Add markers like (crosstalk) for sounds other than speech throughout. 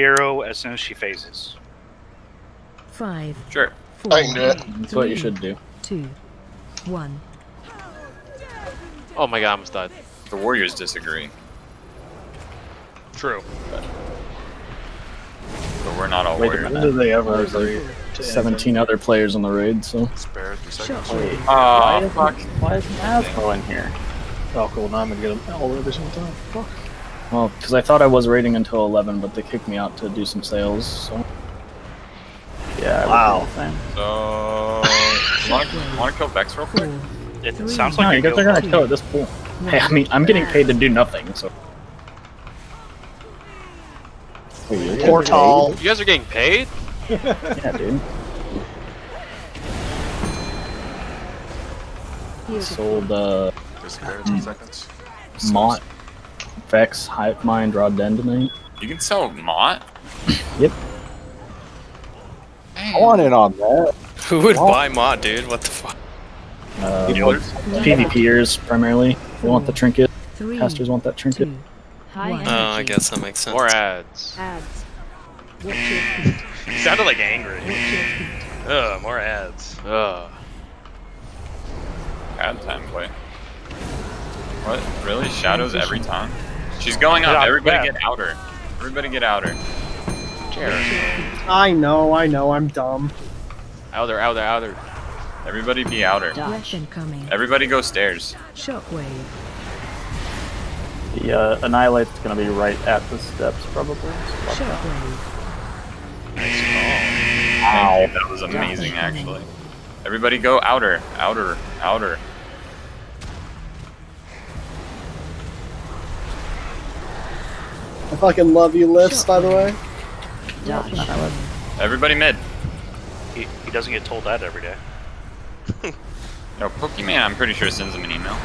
hero as soon as she phases. Five, Sure. four, I can do it. That's what you should do. two, one. Oh my god, I almost died. The Warriors disagree, True. but we're not all Wait a Warriors. minute. When do they ever agree? like to 17 other players on the raid, so. Spare three seconds. Shockwave. Ah, oh, fuck. Why is Asmo in here? Oh, cool. Now I'm gonna get them all every single time. Fuck. Well, because I thought I was raiding until 11, but they kicked me out to do some sales, so. Yeah. Wow. So, wanna, wanna kill Vex real quick? It Three. sounds like you you're guys are going gonna kill at this pool. Hey, I mean, I'm getting paid to do nothing, so. Portal. You guys are getting paid? Yeah, dude. Sold, uh, Spare three seconds. Maut, Vex, Hive Mind, Ra-den. You can sell Maut? (coughs) Yep. Dang. I want in on that. Who would buy Maut, dude? What the fuck? Uh, Healers? PvPers primarily. They want the trinket. Three, Casters want that trinket. two, High one. Oh, I guess that makes sense. More ads. Ads. Watch your feet. You sounded like angry. Watch. Ugh, more ads. Ugh. Ad time play. What? Really? Shadows every time? She's going up. Everybody get outer. Everybody get outer. I know, I know, I'm dumb. Out there, out there, out there. Everybody be outer. Dodge. Weapon coming. Everybody go stairs. Shockwave. The uh, Annihilate's gonna be right at the steps, probably. Shockwave. Thank you. That was amazing, actually. Everybody go outer. Outer. Outer. I fucking love you lifts, by the way. Dodge. Everybody mid. He, he doesn't get told that every day. (laughs) No, Pokemon, I'm pretty sure sends him an email. (laughs)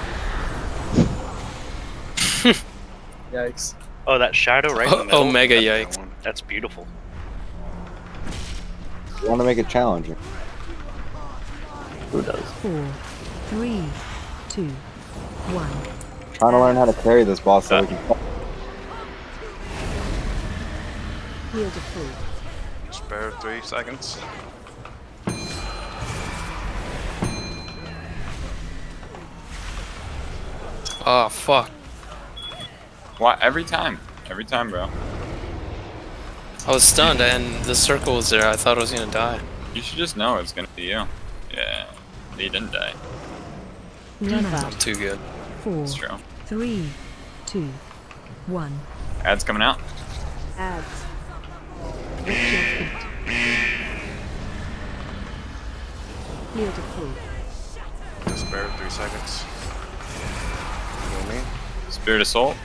Yikes. Oh, that shadow right in the O- (laughs) middle. Omega That- yikes. That's beautiful. You want to make it challenging. Who does? Four, three, two, one. Trying to learn how to carry this boss so we uh, can. Heal to full. Spare three seconds. Oh, fuck. Why? Every time. Every time, bro. I was stunned and the circle was there. I thought I was gonna die. You should just know it's gonna be you. Yeah. He didn't die. Run I'm too good. Four, It's true. three, two, one. Ads coming out. Ads. Watch your feet. Heal to three seconds. You know what I? Spiteful Assault.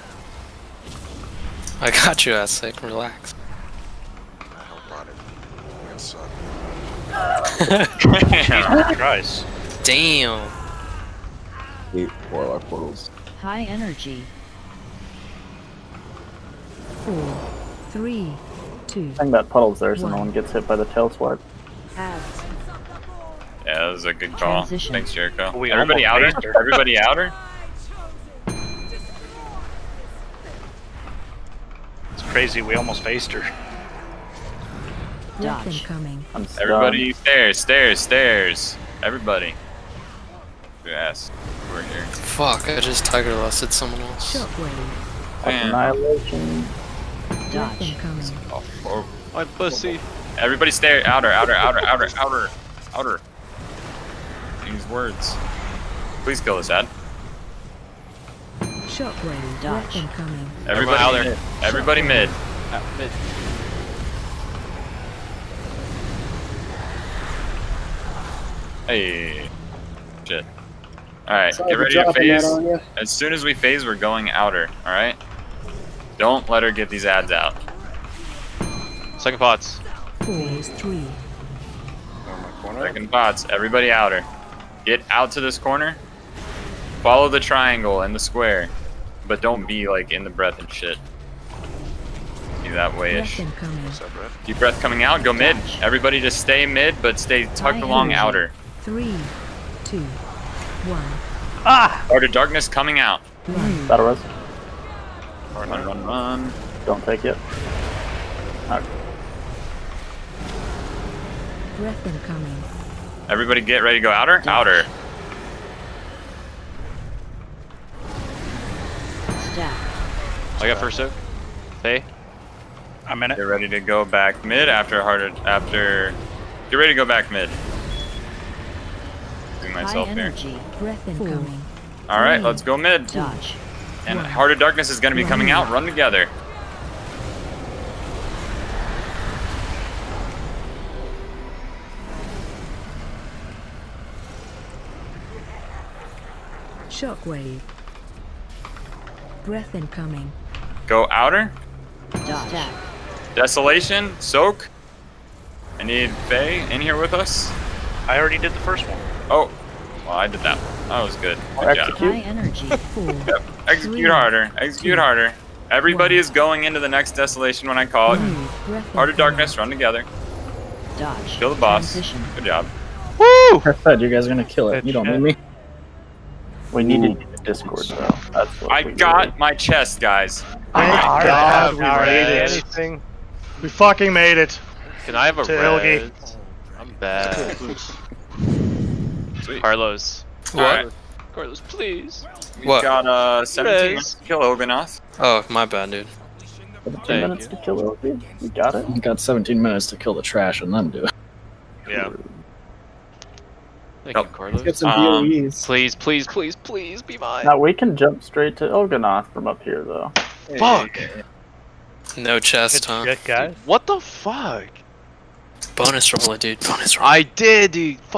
I got you, Asik. Relax. I help on it. You suck. Jesus Christ. Damn. Eight warlock portals. High energy. Four, three, two. I think that puddle's there so no One. one gets hit by the tail swipe. Ads. Yeah, that was a good call. Transition. Thanks, Jericho. We Everybody almost outer. her. Everybody outer. It's crazy. We almost faced her. Weapon Dodge. coming. I'm stunned. Everybody stairs, stairs, stairs. Everybody. Yes, we're here. Fuck, I just tiger lusted someone else. Shockwave. Annihilation. Weapon Dodge. coming. Oh, oh. My pussy. Everybody stare. Outer, outer, outer, outer, outer, outer. Use words. Please kill this ad. Shockwave. Dodge. Weapon coming. Everybody outer. mid. Everybody mid. Mid. Hey. Shit. Alright, get ready to phase. As soon as we phase, we're going outer, alright? Don't let her get these ads out. Second pots. Phase three. On my corner. Second pots, everybody outer. Get out to this corner. Follow the triangle and the square. But don't be like in the breath and shit. Be that way-ish. Weapon coming. What's up, Red? Deep breath coming out, go mid. Everybody just stay mid, but stay tucked High along outer. Three, two, one. Ah! Heart of Darkness coming out. Run. Battle res. Run, run, run. Don't take it. Breath incoming. Everybody get ready to go outer? Outer. Stack. I got first soak. Hey. I'm in it. Get ready to go back mid after harder after get ready to go back mid. Do High myself here. energy. Breath incoming. Alright, let's go mid. Dodge. And Heart of Darkness is gonna be coming out. Run together. Shockwave. Breath incoming. Go outer. Dodge. Desolation. Soak. I need Faye in here with us. I already did the first one. Oh, well, I did that. That was good. Good job. High energy. (laughs) Four. Execute harder. Execute harder. Everybody is going into the next desolation when I call it. Breathe. Heart of. Darkness, run together. Dodge. Kill the boss. Transition. Good job. Woo! I said you guys are gonna kill it. You don't need me. We needed you to Discord though. That's what I we got my chest, guys. Thank Ah, God we made it. Anything. We fucking made it. Can I have a To red? I'm bad. (laughs) Sweet. Carlos. Alright, Carlos, please. we've What? got uh 17 Res. minutes to kill Il'gynoth. Oh, my bad, dude. 17 Thank minutes you. to kill Ilgi. You got it. You got 17 minutes to kill the trash and then do it. Yeah. Thank Nope. you, Carlos. Get some Um, DOEs. Please, please, please, please be mine. Now we can jump straight to Il'gynoth from up here though. Fuck. No chest, Good huh? shit, guys. What the fuck? Bonus roll it, dude. Bonus roll. I did, dude. Fuck.